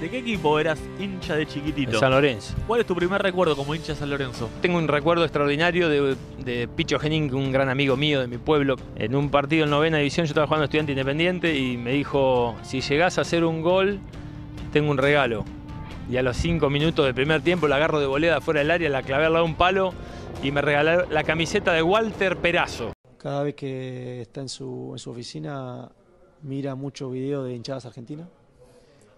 ¿De qué equipo eras hincha de chiquitito? De San Lorenzo. ¿Cuál es tu primer recuerdo como hincha de San Lorenzo? Tengo un recuerdo extraordinario de, de Picho Genin, un gran amigo mío de mi pueblo. En un partido en novena división, yo estaba jugando estudiante independiente y me dijo: Si llegás a hacer un gol, tengo un regalo. Y a los cinco minutos del primer tiempo la agarro de volea fuera del área, la clavé al lado de un palo y me regaló la camiseta de Walter Perazo. Cada vez que está en su, en su oficina mira mucho video de hinchadas argentinas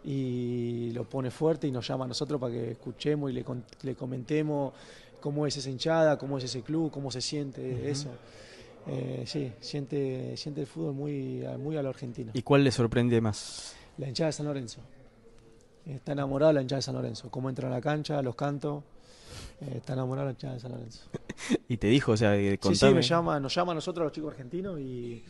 y lo pone fuerte y nos llama a nosotros para que escuchemos y le, le comentemos cómo es esa hinchada, cómo es ese club, cómo se siente eso. Eh, sí, siente, siente el fútbol muy, a- muy a la Argentina. ¿Y cuál le sorprende más? La hinchada de San Lorenzo. Está enamorada de la hinchada de San Lorenzo. Cómo entra a la cancha, los cantos. Eh, está enamorada de la hinchada de San Lorenzo. Y te dijo, o sea, eh, Sí, sí, contame. me llama, nos llama a nosotros los chicos argentinos y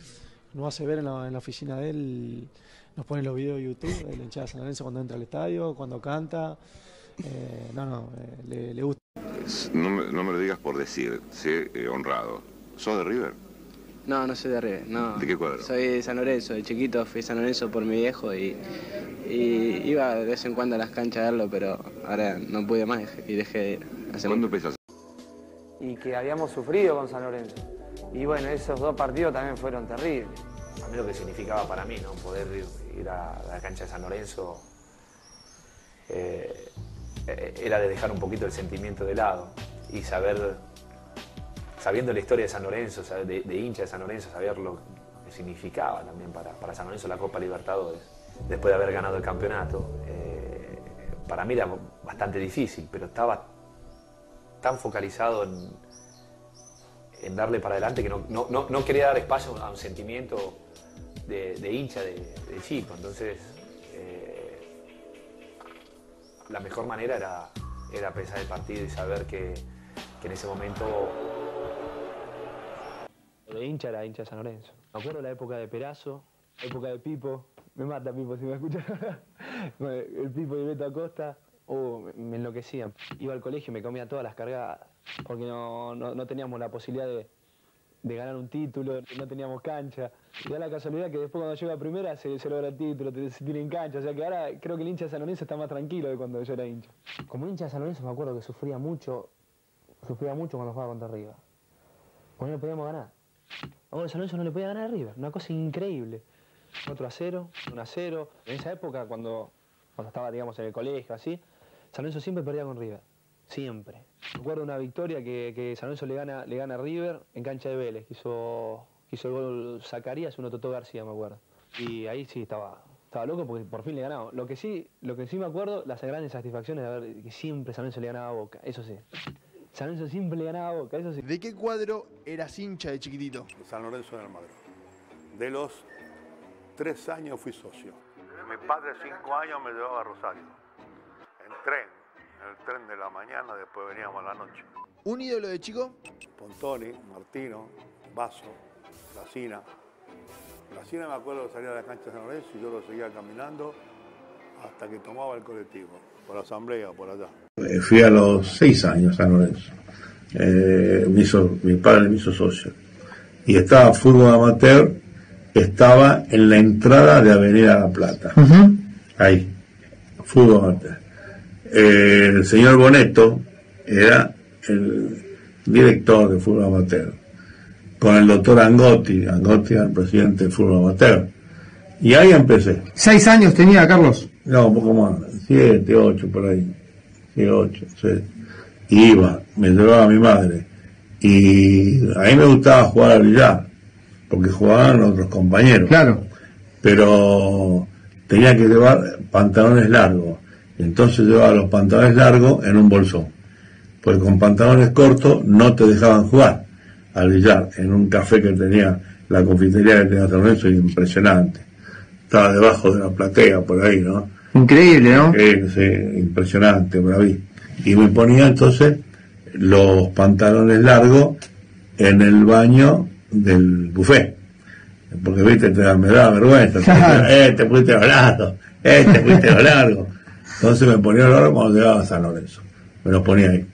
nos hace ver en la, en la oficina de él, nos pone los videos de YouTube, de la hinchada de San Lorenzo cuando entra al estadio, cuando canta. Eh, no, no, eh, le, le gusta. No me, no me lo digas por decir, sé eh, honrado. ¿Sos de River? No, no soy de River, no. ¿De qué cuadro? Soy de San Lorenzo, de chiquito fui a San Lorenzo por mi viejo y, y iba de vez en cuando a las canchas a verlo, pero ahora no pude más y dejé de ir. Hace ¿Cuándo mucho. empezás? y que habíamos sufrido con San Lorenzo. Y bueno, esos dos partidos también fueron terribles. A mí lo que significaba para mí, ¿no? Poder ir, a la cancha de San Lorenzo eh, eh, era de dejar un poquito el sentimiento de lado y saber, sabiendo la historia de San Lorenzo, de, de hincha de San Lorenzo, saber lo que significaba también para, para San Lorenzo la Copa Libertadores, después de haber ganado el campeonato. eh, para mí era bastante difícil, pero estaba tan focalizado en, en darle para adelante que no, no, no, no quería dar espacio a un sentimiento de, hincha de, de chico. Entonces, eh, la mejor manera era, era pensar el partido y saber que, que en ese momento De hincha era hincha de San Lorenzo. Me acuerdo la época de Perazo, época de Pipo. Me mata Pipo si me escucha. el Pipo y Beto Acosta. Oh, me- enloquecían. Iba al colegio y me comía todas las cargadas. Porque no, no- no teníamos la posibilidad de, de ganar un título, no teníamos cancha. Y da la casualidad que después cuando llega a primera se, se logra el título, se tiene en cancha. O sea que ahora creo que el hincha de San Lorenzo está más tranquilo de cuando yo era hincha. Como hincha de San Lorenzo me acuerdo que sufría mucho, sufría mucho cuando jugaba contra River. Porque no podíamos ganar. Ahora San Lorenzo no le podía ganar a River, una cosa increíble. Otro a 0, 1 a 0. En esa época, cuando, cuando estaba, digamos, en el colegio, así, San Lorenzo siempre perdía con River. Siempre. Recuerdo una victoria que, que San Lorenzo le gana, le gana a River en cancha de Vélez. que Hizo, que hizo el gol Zacarías, uno Totó García, me acuerdo. Y ahí sí estaba, estaba loco porque por fin le ganamos. Lo que sí, lo que sí me acuerdo, las grandes satisfacciones de ver que siempre San Lorenzo le ganaba a Boca, eso sí. San Lorenzo siempre le ganaba a Boca, eso sí. ¿De qué cuadro eras hincha de chiquitito? San Lorenzo de Almagro. De los tres años fui socio. Mi padre, cinco años, me llevaba a Rosario. En tren, en el tren de la mañana, después veníamos a la noche. ¿Un ídolo de chico? Pontoni, Martino, Vaso, Lacina. Lacina me acuerdo que salía de la cancha de San Lorenzo y yo lo seguía caminando hasta que tomaba el colectivo, por la asamblea, por allá. Eh, Fui a los seis años a San Lorenzo. Eh, me hizo- mi padre me hizo socio. Y estaba fútbol amateur, estaba en la entrada de Avenida La Plata. Ahí, fútbol amateur. Eh, el señor Boneto era el director de fútbol amateur. Con el doctor Angotti, Angotti era el presidente del fútbol amateur. Y ahí empecé. ¿Seis años tenía Carlos? No, un poco más, siete, ocho por ahí, siete, ocho, sí. Iba, me llevaba mi madre. Y a mí me gustaba jugar al billar, porque jugaban otros compañeros. Claro. Pero tenía que llevar pantalones largos. Entonces llevaba los pantalones largos en un bolsón. Porque con pantalones cortos no te dejaban jugar al billar en un café que tenía la confitería que tenía San Lorenzo, impresionante. Estaba debajo de la platea por ahí, ¿no? Increíble, ¿no? Sí, sí, impresionante, por ahí. Y me ponía entonces los pantalones largos en el baño del buffet. Porque, viste, te da, me da vergüenza. Claro. Eh, te fuiste a largo, eh, te fuiste a largo. Entonces me ponía los largos cuando llegaba a San Lorenzo. Me los ponía ahí.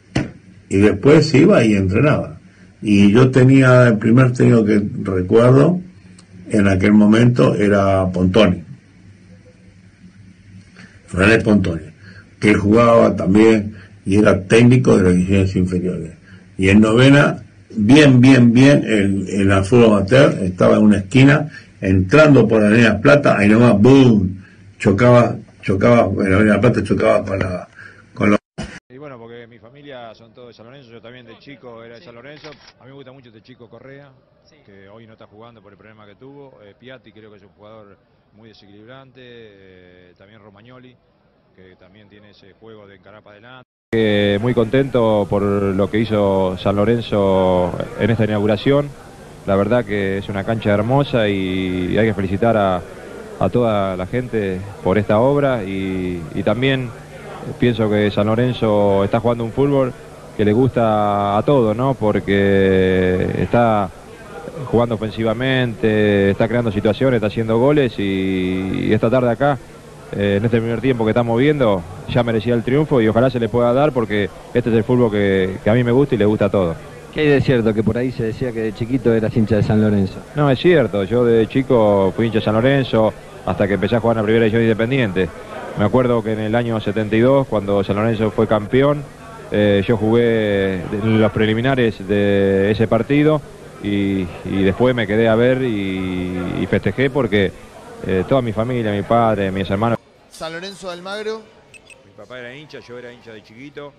Y después iba y entrenaba. Y yo tenía, el primer técnico que recuerdo, en aquel momento era Pontoni. René Pontoni, que jugaba también y era técnico de las divisiones inferiores. Y en novena, bien, bien, bien, el, el fútbol amateur estaba en una esquina, entrando por la Avenida Plata, ahí nomás, boom, chocaba, chocaba, en la Plata chocaba para, con los... Y bueno, porque mi familia son todos de San Lorenzo, yo también de chico era de San Lorenzo. A mí me gusta mucho este chico Correa, que hoy no está jugando por el problema que tuvo. Eh, Piatti creo que es un jugador muy desequilibrante, eh, también Romagnoli, que también tiene ese juego de encarar para adelante. Eh, muy contento por lo que hizo San Lorenzo en esta inauguración. La verdad que es una cancha hermosa y hay que felicitar a, a toda la gente por esta obra y, y, también pienso que San Lorenzo está jugando un fútbol que le gusta a todos, ¿no? Porque está jugando ofensivamente, está creando situaciones, está haciendo goles y, y esta tarde acá eh, en este primer tiempo que estamos viendo, ya merecía el triunfo y ojalá se le pueda dar porque este es el fútbol que, que a mí me gusta y le gusta a todos. ¿Qué hay de cierto? Que por ahí se decía que de chiquito eras hincha de San Lorenzo. No, es cierto, yo de chico fui hincha de San Lorenzo hasta que empecé a jugar en la primera división independiente. Me acuerdo que en el año 72, cuando San Lorenzo fue campeón, eh, yo jugué en los preliminares de ese partido y, y después me quedé a ver y, y festejé porque eh, toda mi familia, mi padre, mis hermanos. San Lorenzo de Almagro. Mi papá era hincha, yo era hincha de chiquito.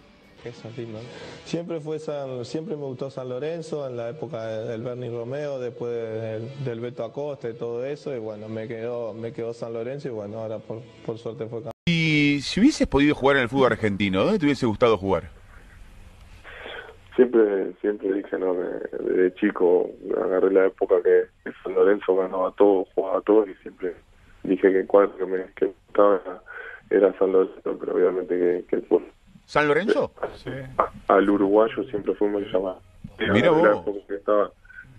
Eso es lindo. Siempre fue San, siempre me gustó San Lorenzo en la época del Bernie Romeo, después del, del, Beto Acosta y todo eso, y bueno, me quedó, me quedó San Lorenzo y bueno, ahora por, por suerte fue campeón. Y si hubieses podido jugar en el fútbol argentino, ¿dónde te hubiese gustado jugar? Siempre, siempre dije, ¿no? Desde chico agarré la época que San Lorenzo ganaba todo, jugaba todo y siempre dije que el cuadro que me, que gustaba era, era, San Lorenzo, pero obviamente que, que el fútbol. ¿San Lorenzo? Sí. Al uruguayo siempre fuimos llamados. Mira vos. Que estaba,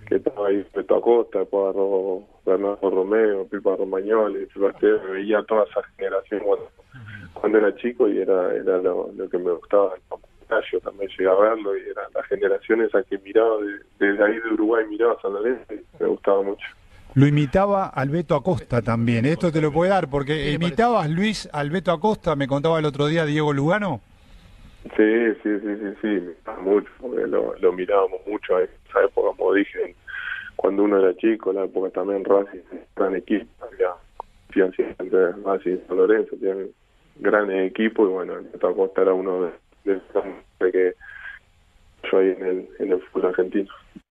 que estaba ahí Beto Acosta, Pablo Bernardo Romeo, Pipa Romagnoli, veía toda esa generación cuando, cuando era chico y era, era lo, lo que me gustaba. Yo también llegué a verlo y era la generación esa que miraba desde de ahí de Uruguay, miraba a San Lorenzo y me gustaba mucho. Lo imitaba Alberto Acosta también, esto te lo puede dar, porque imitabas Luis Alberto Acosta, me contaba el otro día Diego Lugano. Sí, sí, sí, sí, sí, mucho, porque lo, lo mirábamos mucho en esa época, como dije, cuando uno era chico, la época también Racing, gran equipo, había confianza entre Racing y San Lorenzo, tienen gran equipo y bueno, Alberto Acosta era uno de, de, de que yo ahí en el, en el fútbol argentino.